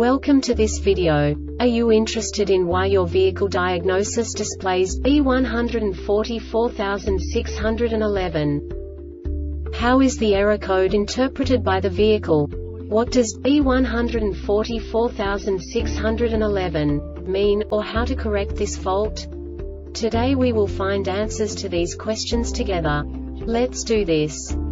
Welcome to this video. Are you interested in why your vehicle diagnosis displays B144611? How is the error code interpreted by the vehicle? What does B144611 mean, or how to correct this fault? Today we will find answers to these questions together. Let's do this.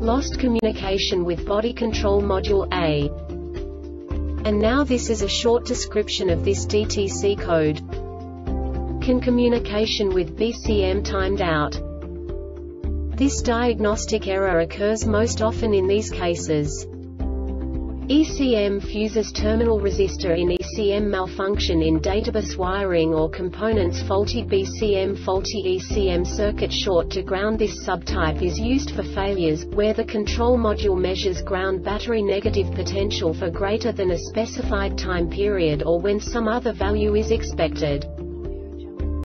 Lost communication with body control module A. And now this is a short description of this DTC code. CAN communication with BCM timed out? This diagnostic error occurs most often in these cases. ECM fuses terminal resistor in ECM malfunction in databus wiring or components faulty BCM faulty ECM circuit short to ground This subtype is used for failures, where the control module measures ground battery negative potential for greater than a specified time period or when some other value is expected.